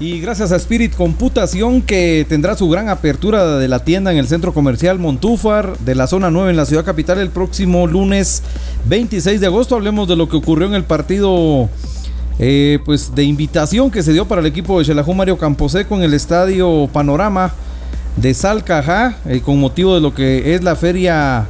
Y gracias a Spirit Computación que tendrá su gran apertura de la tienda en el centro comercial Montúfar de la zona 9 en la ciudad capital el próximo lunes 26 de agosto. Hablemos de lo que ocurrió en el partido eh, pues de invitación que se dio para el equipo de Xelajú Mario Camposeco en el estadio Panorama de Salcajá eh, con motivo de lo que es la feria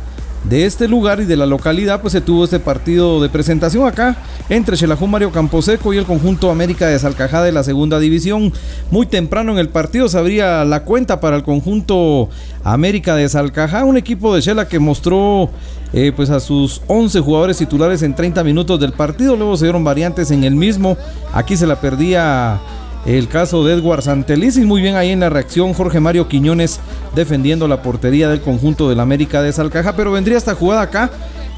de este lugar y de la localidad, pues se tuvo este partido de presentación acá entre Xelajú Mario Camposeco y el conjunto América de Salcajá de la segunda división. Muy temprano en el partido se abría la cuenta para el conjunto América de Salcajá, un equipo de Xela que mostró eh, pues a sus 11 jugadores titulares en 30 minutos del partido, luego se dieron variantes en el mismo, aquí se la perdía el caso de Edward Santeliz y muy bien ahí en la reacción Jorge Mario Quiñones defendiendo la portería del conjunto del América de Salcaja, pero vendría esta jugada acá,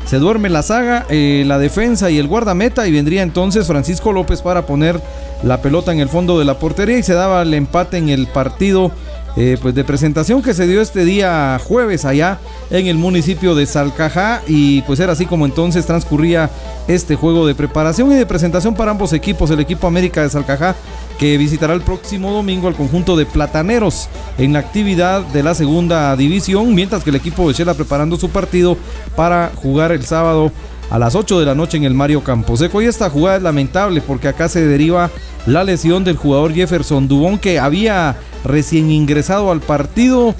se duerme la saga, eh, la defensa y el guardameta y vendría entonces Francisco López para poner la pelota en el fondo de la portería y se daba el empate en el partido eh, pues de presentación que se dio este día jueves allá en el municipio de Salcajá y pues era así como entonces transcurría este juego de preparación y de presentación para ambos equipos, el equipo América de Salcajá que visitará el próximo domingo al conjunto de Plataneros en la actividad de la segunda división, mientras que el equipo de Chela preparando su partido para jugar el sábado a las 8 de la noche en el Mario Camposeco. Y esta jugada es lamentable porque acá se deriva la lesión del jugador Jefferson Dubón que había recién ingresado al partido,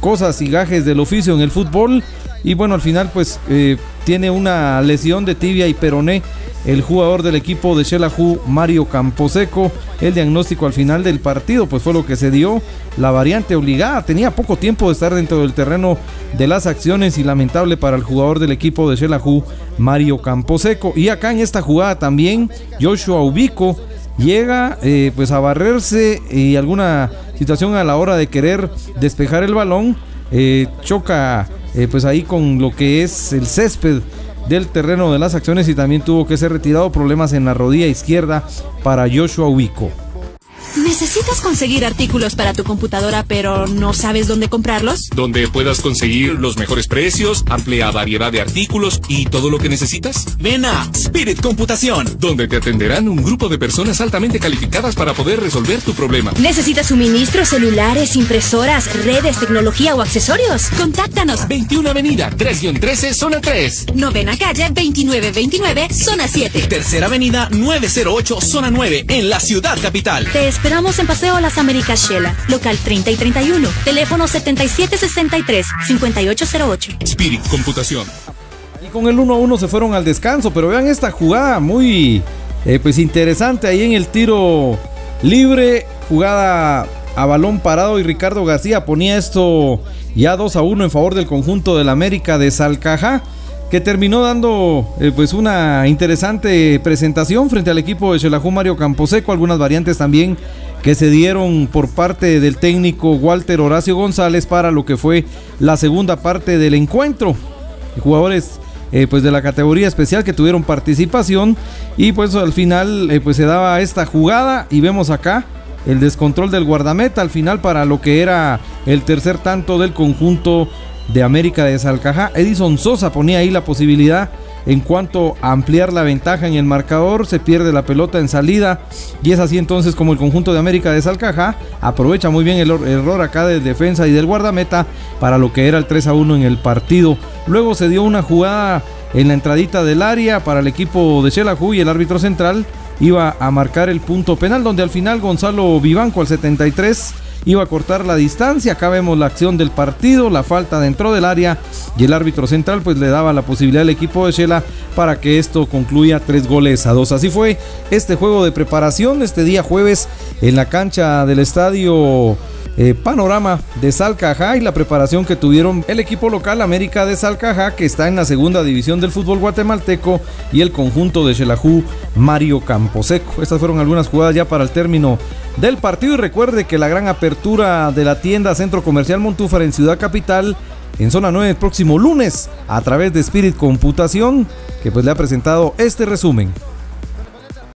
cosas y gajes del oficio en el fútbol. Y bueno, al final pues eh, tiene una lesión de tibia y peroné el jugador del equipo de Xelajú, Mario Camposeco. El diagnóstico al final del partido, pues fue lo que se dio. La variante obligada, tenía poco tiempo de estar dentro del terreno de las acciones y lamentable para el jugador del equipo de Xelajú, Mario Camposeco. Y acá en esta jugada también, Joshua Ubico llega eh, pues a barrerse y alguna situación a la hora de querer despejar el balón. Eh, choca eh, pues ahí con lo que es el césped del terreno de las acciones y también tuvo que ser retirado problemas en la rodilla izquierda para Joshua Wico. ¿Necesitas conseguir artículos para tu computadora pero no sabes dónde comprarlos? Donde puedas conseguir los mejores precios, amplia variedad de artículos y todo lo que necesitas. Ven a Spirit Computación, donde te atenderán un grupo de personas altamente calificadas para poder resolver tu problema. ¿Necesitas suministros, celulares, impresoras, redes, tecnología o accesorios? Contáctanos. 21 Avenida, 3-13, zona 3. Novena calle, 2929, zona 7. Tercera Avenida, 908, zona 9, en la ciudad capital. Te esperamos en Paseo Las Américas Shela, local 30 y 31, teléfono 7763-5808. Spirit Computación. Y con el 1 a 1 se fueron al descanso, pero vean esta jugada muy eh, pues interesante ahí en el tiro libre, jugada a balón parado y Ricardo García ponía esto ya 2 a 1 en favor del conjunto del América de Salcajá que terminó dando eh, pues una interesante presentación frente al equipo de Xelajú Mario Camposeco, algunas variantes también que se dieron por parte del técnico Walter Horacio González para lo que fue la segunda parte del encuentro. Jugadores eh, pues de la categoría especial que tuvieron participación y pues al final eh, pues se daba esta jugada y vemos acá el descontrol del guardameta al final para lo que era el tercer tanto del conjunto de América de Salcajá. Edison Sosa ponía ahí la posibilidad en cuanto a ampliar la ventaja en el marcador, se pierde la pelota en salida y es así entonces como el conjunto de América de Salcajá aprovecha muy bien el error acá de defensa y del guardameta para lo que era el 3 a 1 en el partido. Luego se dio una jugada en la entradita del área para el equipo de Xelajú y el árbitro central iba a marcar el punto penal donde al final Gonzalo Vivanco al 73 iba a cortar la distancia. Acá vemos la acción del partido, la falta dentro del área y el árbitro central pues le daba la posibilidad al equipo de Shela para que esto concluya tres goles a dos. Así fue este juego de preparación este día jueves en la cancha del estadio eh, panorama de Salcajá y la preparación que tuvieron el equipo local América de Salcajá que está en la segunda división del fútbol guatemalteco y el conjunto de Xelajú Mario Camposeco. Estas fueron algunas jugadas ya para el término del partido y recuerde que la gran apertura de la tienda Centro Comercial Montúfar en Ciudad Capital en zona 9 el próximo lunes a través de Spirit Computación que pues le ha presentado este resumen.